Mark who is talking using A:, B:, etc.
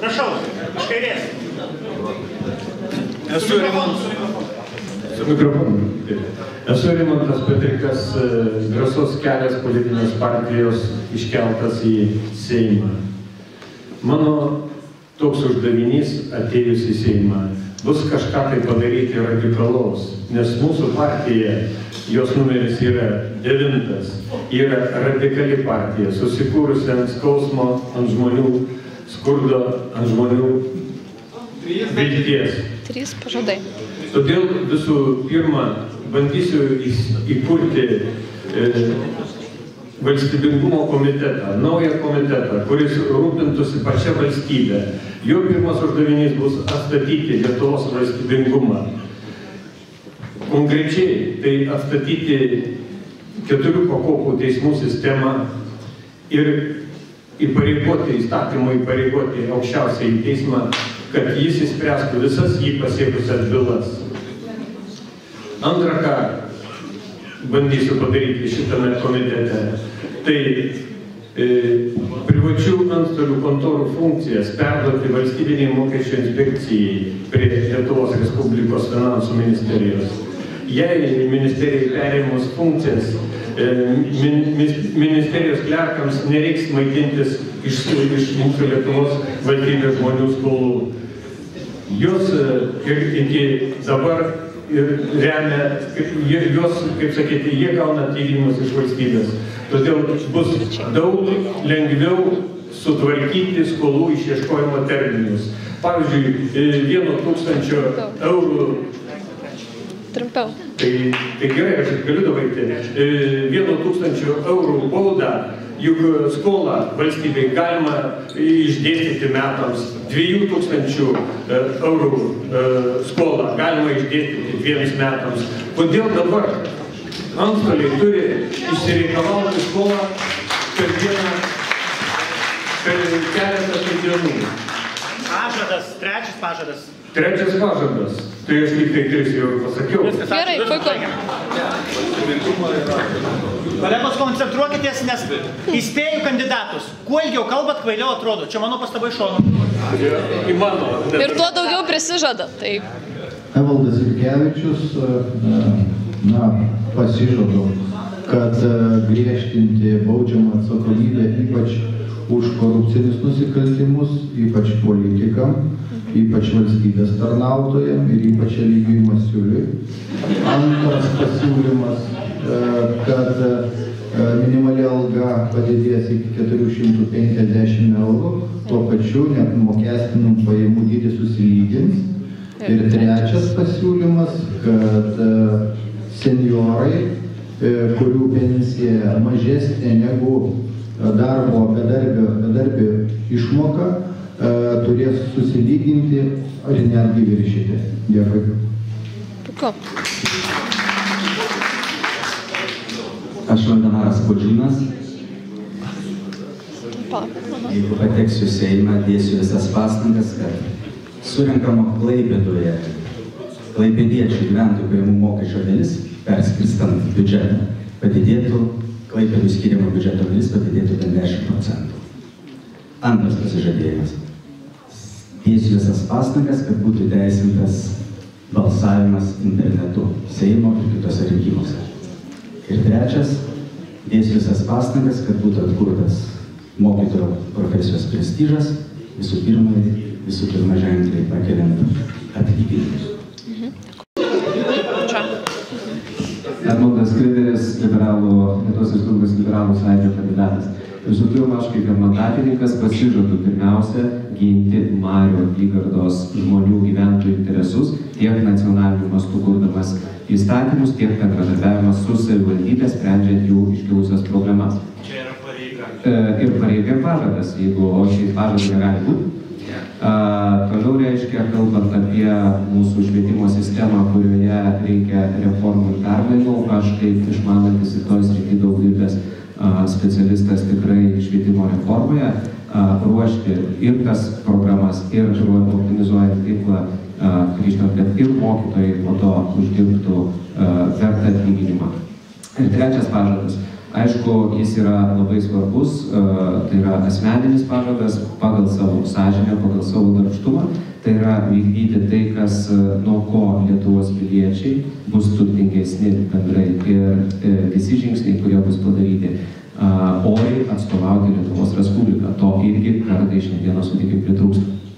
A: Prašau, iš kairės.
B: Esu Rimantas. Esu Rimantas Petrikas, drąsos kelias politinės partijos iškeltas į Seimą. Mano toks uždavinys atėjus į Seimą bus kažką tai padaryti radikalaus, nes mūsų partija, jos numeris yra devintas, yra radikali partija, susikūrusi ant skausmo, ant žmonių skurdo, ant žmonių vilties.
C: Trys pažadai.
B: Todėl visų pirma bandysiu įkurti e, valstybingumo komitetą, naują komitetą, kuris rūpintųsi pačią valstybę. Jo pirmas uždavinys bus atstatyti Lietuvos valstybingumą. Konkrečiai tai atstatyti keturių pakopų teismų sistemą ir įpareigoti, įstatymų įpareigoti aukščiausiai teismą, kad jis įspręstų visas jį pasiekusias bylas. Antrą ką bandysiu padaryti šitame komitete, tai e, privačių antstolių kontorų funkcijas perduoti valstybiniai mokesčių inspekcijai prie Lietuvos Respublikos finansų ministerijos. Jei ministerijai perėmus funkcijas, ministerijos klerkams nereiks maitintis iš, iš mūsų Lietuvos valstybės žmonių skolų. Jos e, ir iki dabar ir remia, juos, kaip sakyti, jie gauna atlyginimus iš valstybės. Todėl bus daug lengviau sutvarkyti skolų išieškojimo terminus. Pavyzdžiui, e, vieno tūkstančio eurų
C: Trumpiau.
B: Tai, tai gerai, aš galiu dabaigti. E, vieno tūkstančio eurų baudą, juk skolą valstybei galima išdėstyti metams. Dviejų tūkstančių e, eurų e, skolą galima išdėstyti dviems metams. Kodėl dabar antstoliai turi išsireikalauti skolą per vieną, per keletą dienų?
A: Pažadas, trečias pažadas.
B: Tai aš lyg tai tris jau pasakiau.
A: Viskas,
C: Gerai, puiku.
A: Kolegos, koncentruokitės, nes įspėju kandidatus. Kuo ilgiau kalbat, kvailiau atrodo. Čia mano pastaba iš šono.
C: Ir tuo daugiau prisižada. Tai
D: Evaldas Ilkevičius, na, pasižadu, kad e, griežtinti baudžiamą atsakomybę ypač už korupcinius nusikaltimus, ypač politikam, ypač valstybės tarnautojam ir ypač Eligijui Masiuliui. Antras pasiūlymas, e, kad e, minimali alga padidės iki 450 eurų, tuo pačiu neapmokestinamų pajamų dydis susilygins. Ir trečias pasiūlymas, kad e, senjorai, e, kurių pensija mažesnė negu darbo bedarbio, bedarbio išmoka, turės susilyginti ar netgi viršyti. Dėkui.
C: puiku.
E: Aš Valdemaras.
C: Aha.
E: jeigu pateksiu Seimą, dėsiu visas pastangas, kad surinkama Klaipėdoje klaipėdiečių gyventojų pajamų mokesčio dalis, perskirstant biudžetą, padidėtų, Klaipėdų skiriamo biudžeto dalis padidėtų bent 10 procentų. Antras pasižadėjimas. Dėsiu visas pastangas, kad būtų teisintas balsavimas internetu Seimo ir kitose rinkimuose. Ir trečias, dėsiu visas pastangas, kad būtų atkurtas mokytojo profesijos prestižas, visų pirma, visų pirma ženkliai pakeliant atlyginimus.
F: Edmundas Krideris, liberalų, Lietuvos Respublikos liberalų sąjūdžio kandidatas. Visų pirma, aš kaip vienmandatininkas pasižadu pirmiausia ginti Mario apygardos žmonių gyventojų interesus tiek nacionaliniu mastu kurdamas įstatymus, tiek bendradarbiavimas su savivaldybė, sprendžiant jų iškilusias problemas.
A: Čia yra pareiga.
F: E, ir pareiga ir pažadas, jeigu o šiais pažadų negali būti. Toliau reiškia, kalbant apie mūsų švietimo sistemą, kurioje reikia reformų ir permainų, aš kaip išmanantis į toj srity daug dirbęs specialistas tikrai švietimo reformoje, ruošti ir tas programas, ir optimizuojant tinklą, grįžtant, kad ir mokytojai po to uždirbtų vertą atlyginimą. Ir trečias pažadas. Aišku, jis yra labai svarbus, e, tai yra asmeninis pažadas pagal savo sąžinę, pagal savo darbštumą, tai yra vykdyti tai, kas e, nuo ko Lietuvos piliečiai bus turtingesni bendrai ir e, visi žingsniai, kurie bus padaryti, oriai atstovauti Lietuvos Respubliką. To irgi kartai šiandieną sutikim pritrūksta.